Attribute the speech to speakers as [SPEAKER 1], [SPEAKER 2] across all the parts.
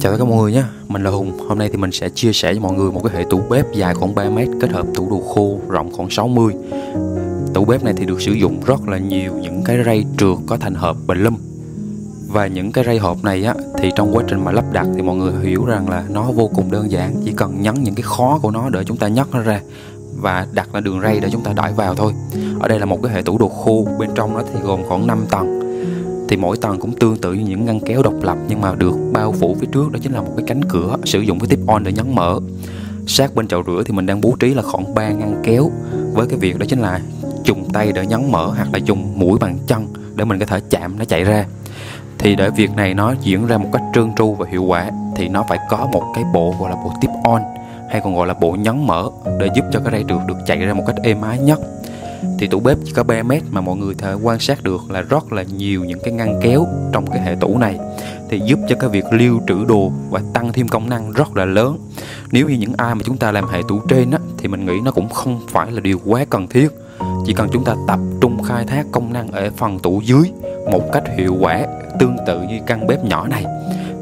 [SPEAKER 1] Chào tất cả mọi người nhé, mình là Hùng. Hôm nay thì mình sẽ chia sẻ cho mọi người một cái hệ tủ bếp dài khoảng 3m kết hợp tủ đồ khô rộng khoảng 60 Tủ bếp này thì được sử dụng rất là nhiều những cái rây trượt có thành hộp bình lâm Và những cái rây hộp này á thì trong quá trình mà lắp đặt thì mọi người hiểu rằng là nó vô cùng đơn giản. Chỉ cần nhấn những cái khó của nó để chúng ta nhấc nó ra và đặt là đường ray để chúng ta đẩy vào thôi. Ở đây là một cái hệ tủ đồ khô. Bên trong nó thì gồm khoảng 5 tầng thì mỗi tầng cũng tương tự như những ngăn kéo độc lập, nhưng mà được bao phủ phía trước. Đó chính là một cái cánh cửa sử dụng cái tiếp on để nhấn mở. Sát bên chậu rửa thì mình đang bố trí là khoảng 3 ngăn kéo. Với cái việc đó chính là dùng tay để nhấn mở hoặc là dùng mũi bằng chân để mình có thể chạm nó chạy ra. Thì để việc này nó diễn ra một cách trơn tru và hiệu quả, thì nó phải có một cái bộ gọi là bộ tiếp on, hay còn gọi là bộ nhấn mở để giúp cho cái dây trượt được chạy ra một cách êm ái nhất thì tủ bếp chỉ có 3 mét mà mọi người thể quan sát được là rất là nhiều những cái ngăn kéo trong cái hệ tủ này. Thì giúp cho cái việc lưu trữ đồ và tăng thêm công năng rất là lớn. Nếu như những ai mà chúng ta làm hệ tủ trên á thì mình nghĩ nó cũng không phải là điều quá cần thiết. Chỉ cần chúng ta tập trung khai thác công năng ở phần tủ dưới một cách hiệu quả tương tự như căn bếp nhỏ này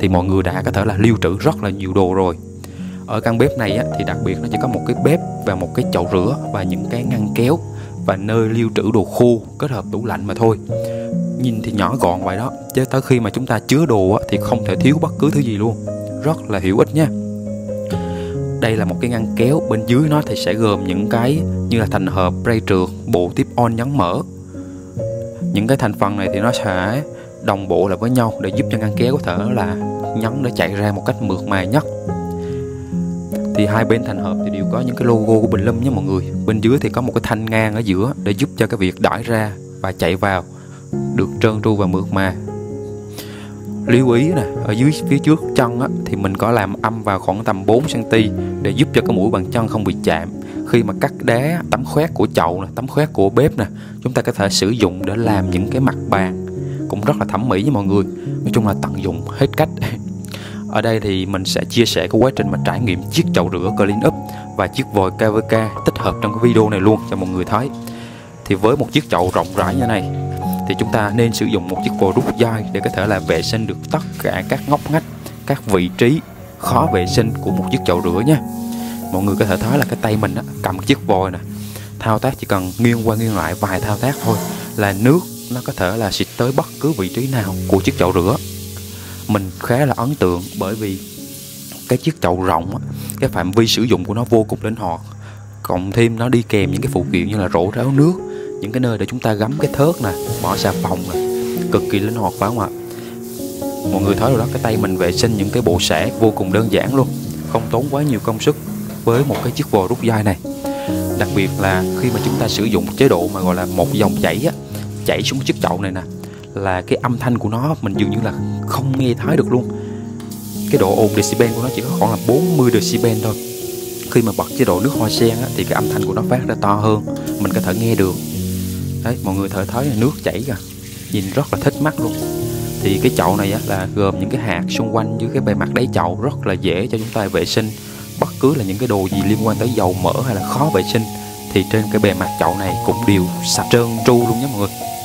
[SPEAKER 1] thì mọi người đã có thể là lưu trữ rất là nhiều đồ rồi. Ở căn bếp này á, thì đặc biệt nó chỉ có một cái bếp và một cái chậu rửa và những cái ngăn kéo và nơi lưu trữ đồ khô kết hợp tủ lạnh mà thôi. Nhìn thì nhỏ gọn vậy đó, chứ tới khi mà chúng ta chứa đồ thì không thể thiếu bất cứ thứ gì luôn. Rất là hữu ích nha đây là một cái ngăn kéo, bên dưới nó thì sẽ gồm những cái như là thành hộp, ray trượt, bộ tiếp on nhấn mở. Những cái thành phần này thì nó sẽ đồng bộ lại với nhau để giúp cho ngăn kéo có thể là nhấn để chạy ra một cách mượt mà nhất thì hai bên thành hộp thì đều có những cái logo của Bình Lâm nha mọi người. Bên dưới thì có một cái thanh ngang ở giữa để giúp cho cái việc đãi ra và chạy vào được trơn tru và mượt mà. Lưu ý nè ở dưới phía trước chân á, thì mình có làm âm vào khoảng tầm 4 cm để giúp cho cái mũi bàn chân không bị chạm. Khi mà cắt đá tấm khoét của chậu nè tấm khoét của bếp nè chúng ta có thể sử dụng để làm những cái mặt bàn cũng rất là thẩm mỹ với mọi người. Nói chung là tận dụng hết cách. ở đây thì mình sẽ chia sẻ cái quá trình mà trải nghiệm chiếc chậu rửa Clean Up và chiếc vòi KVK tích hợp trong cái video này luôn cho mọi người thấy. Thì với một chiếc chậu rộng rãi như này thì chúng ta nên sử dụng một chiếc vòi rút dai để có thể là vệ sinh được tất cả các ngóc ngách, các vị trí khó vệ sinh của một chiếc chậu rửa nha. Mọi người có thể thấy là cái tay mình á, cầm chiếc vòi nè, thao tác chỉ cần nghiêng qua nghiêng lại vài thao tác thôi là nước nó có thể là xịt tới bất cứ vị trí nào của chiếc chậu rửa mình khá là ấn tượng bởi vì cái chiếc chậu rộng cái phạm vi sử dụng của nó vô cùng linh hoạt. Cộng thêm nó đi kèm những cái phụ kiện như là rổ ráo nước, những cái nơi để chúng ta gắm cái thớt nè, bỏ xà phòng nè, cực kỳ linh hoạt phải không ạ? Mọi người thấy rồi đó, cái tay mình vệ sinh những cái bộ xẻ vô cùng đơn giản luôn, không tốn quá nhiều công sức với một cái chiếc vò rút dai này. Đặc biệt là khi mà chúng ta sử dụng chế độ mà gọi là một dòng chảy á, chảy xuống chiếc chậu này nè là cái âm thanh của nó mình dường như là không nghe thấy được luôn. Cái độ ồn decibel của nó chỉ có khoảng là 40 decibel thôi. Khi mà bật chế độ nước hoa sen á, thì cái âm thanh của nó phát ra to hơn mình có thể nghe được. Đấy mọi người thở thấy là nước chảy kìa nhìn rất là thích mắt luôn. Thì cái chậu này á, là gồm những cái hạt xung quanh dưới cái bề mặt đáy chậu rất là dễ cho chúng ta vệ sinh. Bất cứ là những cái đồ gì liên quan tới dầu mỡ hay là khó vệ sinh thì trên cái bề mặt chậu này cũng đều sạch trơn tru luôn nhé mọi người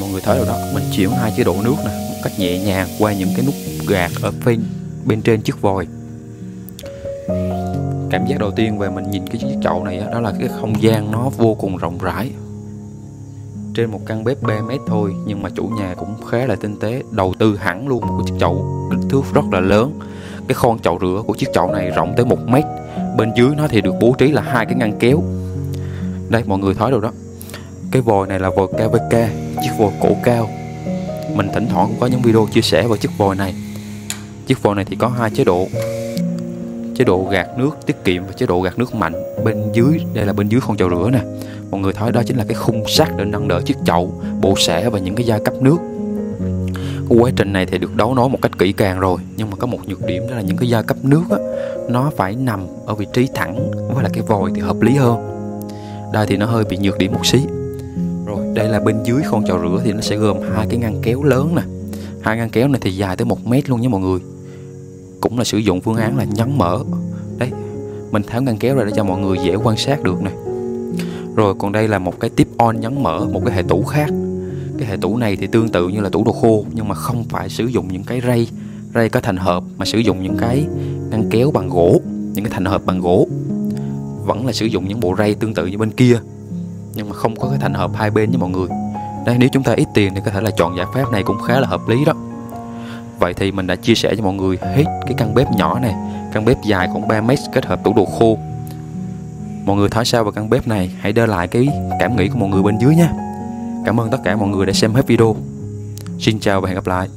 [SPEAKER 1] mọi người thấy rồi đó mình chuyển hai chế độ nước nè, một cách nhẹ nhàng qua những cái nút gạt ở bên bên trên chiếc vòi. Cảm giác đầu tiên về mình nhìn cái chiếc chậu này đó là cái không gian nó vô cùng rộng rãi. Trên một căn bếp 3 mét thôi, nhưng mà chủ nhà cũng khá là tinh tế, đầu tư hẳn luôn một chiếc chậu kích thước rất là lớn. Cái khoan chậu rửa của chiếc chậu này rộng tới một mét, bên dưới nó thì được bố trí là hai cái ngăn kéo. Đây, mọi người thấy rồi đó cái vòi này là vòi KVK chiếc vòi cổ cao. Mình thỉnh thoảng cũng có những video chia sẻ về chiếc vòi này. Chiếc vòi này thì có hai chế độ. Chế độ gạt nước tiết kiệm và chế độ gạt nước mạnh. Bên dưới đây là bên dưới con chậu rửa nè. Mọi người thấy đó chính là cái khung sắt để nâng đỡ chiếc chậu bộ xẻ và những cái gia cấp nước. Cái quá trình này thì được đấu nối một cách kỹ càng rồi nhưng mà có một nhược điểm đó là những cái gia cấp nước á, nó phải nằm ở vị trí thẳng với là cái vòi thì hợp lý hơn. Đây thì nó hơi bị nhược điểm một xí đây là bên dưới con chậu rửa thì nó sẽ gồm hai cái ngăn kéo lớn nè. Hai ngăn kéo này thì dài tới một mét luôn nha mọi người. Cũng là sử dụng phương án là nhấn mở. Đấy, mình tháo ngăn kéo ra để cho mọi người dễ quan sát được nè. Rồi, còn đây là một cái tiếp on nhấn mở, một cái hệ tủ khác. Cái hệ tủ này thì tương tự như là tủ đồ khô, nhưng mà không phải sử dụng những cái ray ray có thành hợp, mà sử dụng những cái ngăn kéo bằng gỗ, những cái thành hợp bằng gỗ. Vẫn là sử dụng những bộ ray tương tự như bên kia nhưng mà không có cái thành hợp hai bên với mọi người. Đấy, nếu chúng ta ít tiền thì có thể là chọn giải pháp này cũng khá là hợp lý đó. Vậy thì mình đã chia sẻ cho mọi người hết cái căn bếp nhỏ này. Căn bếp dài khoảng 3 mét kết hợp tủ đồ khô. Mọi người thấy sao về căn bếp này? Hãy để lại cái cảm nghĩ của mọi người bên dưới nha. Cảm ơn tất cả mọi người đã xem hết video. Xin chào và hẹn gặp lại.